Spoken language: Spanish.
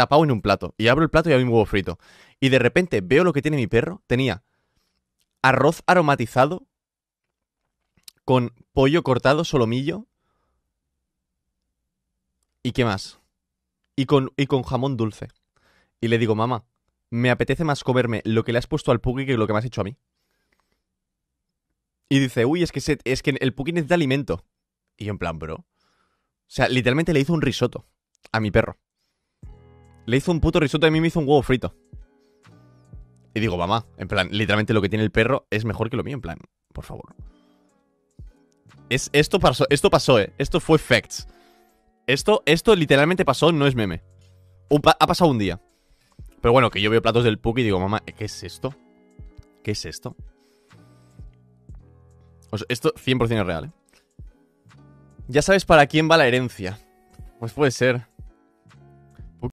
tapado en un plato. Y abro el plato y hay un huevo frito. Y de repente veo lo que tiene mi perro. Tenía arroz aromatizado con pollo cortado, solomillo. ¿Y qué más? Y con, y con jamón dulce. Y le digo, mamá, me apetece más comerme lo que le has puesto al Puki que lo que me has hecho a mí. Y dice, uy, es que, es que el Puki necesita alimento. Y yo en plan, bro. O sea, literalmente le hizo un risotto a mi perro. Le hizo un puto risotto y a mí me hizo un huevo frito. Y digo, mamá, en plan, literalmente lo que tiene el perro es mejor que lo mío, en plan, por favor. Es, esto pasó, esto pasó, eh. Esto fue facts. Esto, esto literalmente pasó, no es meme. Ha pasado un día. Pero bueno, que yo veo platos del Puki y digo, mamá, ¿qué es esto? ¿Qué es esto? O sea, esto 100% es real, ¿eh? Ya sabes para quién va la herencia. Pues puede ser.